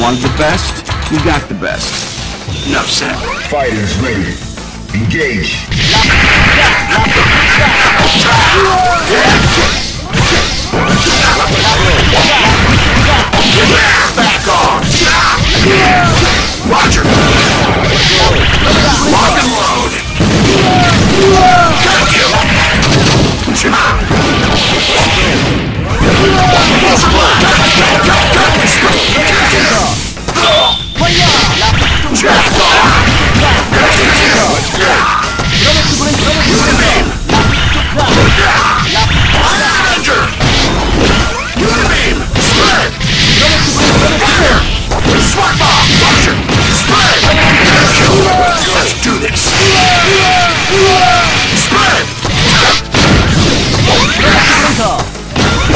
wanted the best, we got the best. Enough said. Fighters ready. Engage. Back off! Roger! Lock and load! Got you! Jack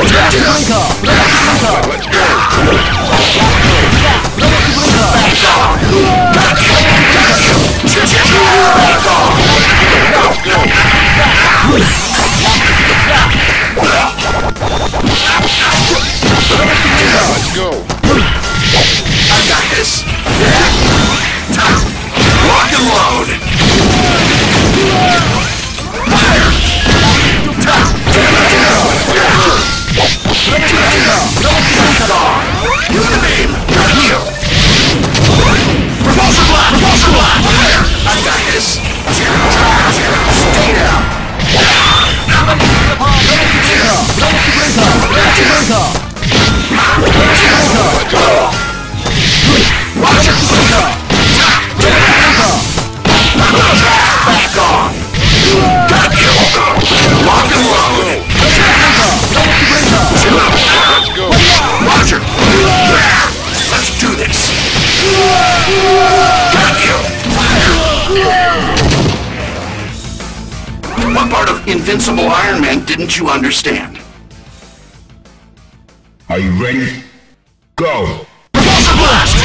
Let's What part of Invincible Iron Man didn't you understand? Are you ready? Go. Blast!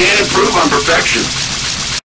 Can't improve on perfection.